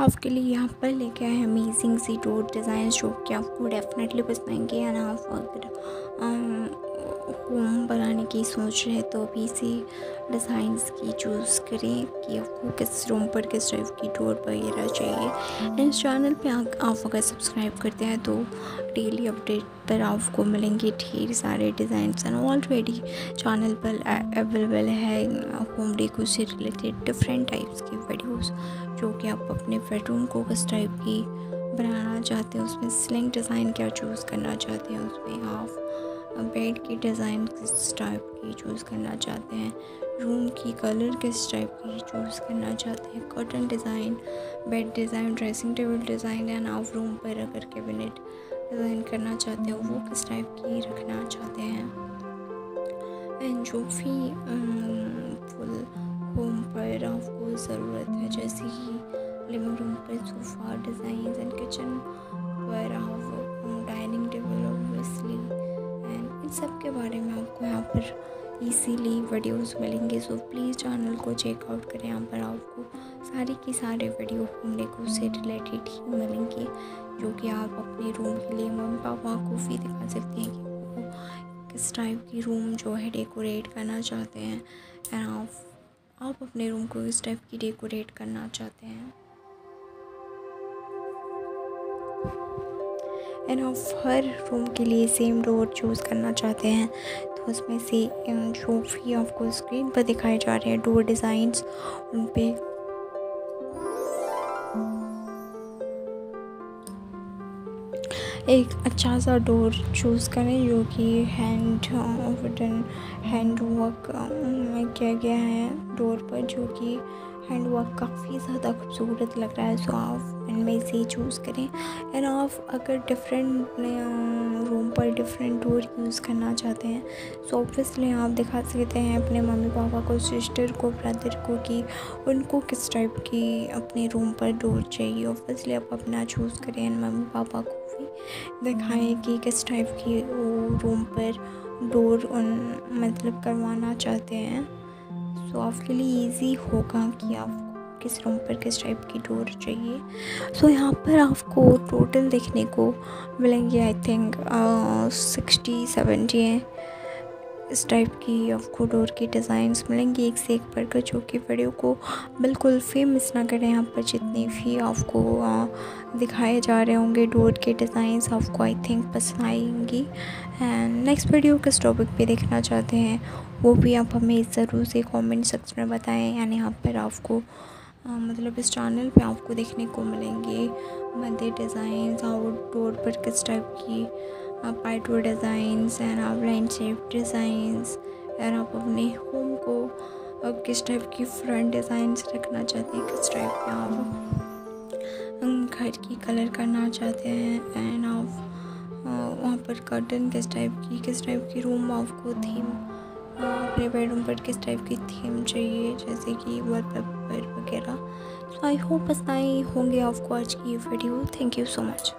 आपके लिए यहाँ पर लेके आए अमेजिंग सी डोर डिज़ाइन जो कि आपको डेफिनेटली पसंद आएँगे एंड आप अगर होम बनाने की सोच रहे तो अभी से डिज़ाइंस की चूज़ करें कि आपको किस रूम पर किस टाइप की डोर वगैरह चाहिए। इस चैनल पे आप, आप अगर सब्सक्राइब करते हैं तो डेली अपडेट पर आपको मिलेंगे ढेर सारे डिज़ाइन एंड ऑलरेडी चैनल पर अवेलेबल है होम डेको से रिलेटेड डिफरेंट टाइप्स की वीडियोस जो कि आप अपने बेडरूम को किस टाइप की बनाना चाहते हैं उसमें स्लिंग डिज़ाइन क्या चूज़ करना चाहते हैं उसमें हाफ़ बेड की डिज़ाइन किस टाइप की चूज़ करना चाहते हैं? रूम की कलर किस टाइप की चूज़ करना चाहते हैं? Cotton design, bed design, dressing table design and आप रूम पर अगर कैबिनेट डिज़ाइन करना चाहते हो? वो किस टाइप की रखना चाहते हैं? एंड जो भी फुल होम पर आपको ज़रूरत है, जैसे कि लिविंग रूम पर सोफ़ा डिज़ाइन एंड किचन सब के बारे में आपको यहाँ पर इजीली वीडियोस मिलेंगे। सो प्लीज़ चैनल को चेकआउट करें। यहाँ पर आपको सारी की सारे वीडियो होम डेको से रिलेटेड ही मिलेंगे, जो कि आप अपने रूम के लिए मम्मी पापा को भी दिखा सकते हैं कि वो किस टाइप की रूम जो है डेकोरेट करना चाहते हैं। एंड आप आप अपने रूम को किस टाइप की डेकोरेट करना चाहते हैं। एंड आप हर रूम के लिए सेम डोर चूज़ करना चाहते हैं तो उसमें से जो भी आपको स्क्रीन पर दिखाए जा रहे हैं डोर डिज़ाइंस उन पर एक अच्छा सा डोर चूज़ करें, जो कि हैंड वुडन हैंड वर्क में किया गया है डोर पर, जो कि हैंड वर्क काफ़ी ज़्यादा खूबसूरत लग रहा है। सो आप इनमें से चूज़ करें। एंड आप अगर डिफरेंट रूम पर डिफरेंट डोर यूज़ करना चाहते हैं सो ऑब्वियसली आप दिखा सकते हैं अपने मम्मी पापा को सिस्टर को ब्रदर को कि उनको किस टाइप की अपने रूम पर डोर चाहिए। ऑब्वियसली आप अपना चूज़ करें एंड मम्मी पापा को भी दिखाएँ कि किस टाइप की वो रूम पर डोर उन मतलब करवाना चाहते हैं। सो आपके लिए इजी होगा कि आप किस रूम पर किस टाइप की डोर चाहिए। सो so, यहाँ पर आपको टोटल देखने को मिलेंगे आई थिंक सिक्सटी सेवेंटी इस टाइप की आपको डोर की डिज़ाइंस मिलेंगी एक से एक बढ़कर जो कि वीडियो को बिल्कुल फ़ेमस ना करें। यहाँ पर जितनी भी आपको दिखाए जा रहे होंगे डोर के डिज़ाइंस आपको आई थिंक पसंद आएँगी। एंड नेक्स्ट वीडियो किस टॉपिक पे देखना चाहते हैं वो भी आप हमें ज़रूर से कमेंट सेक्शन में बताएँ। यानी यहाँ पर आपको आ, मतलब इस चैनल पे आपको देखने को मिलेंगे मंदिर डिज़ाइंस आउटडोर पर किस टाइप की पाइटो डिज़ाइंस एंड आप लैंडस्केप डिज़ाइंस एंड आप अपने होम को अब किस टाइप की फ्रंट डिज़ाइंस रखना चाहते हैं, किस टाइप के आप घर की कलर करना चाहते हैं एंड आप वहाँ पर कर्टन किस टाइप की, किस टाइप की रूम आपको थीम अपने बेडरूम पर किस टाइप की थीम चाहिए, जैसे कि वॉलपेपर वगैरह। तो आई होप पसंद आई होंगे आपको आज की video thank you so much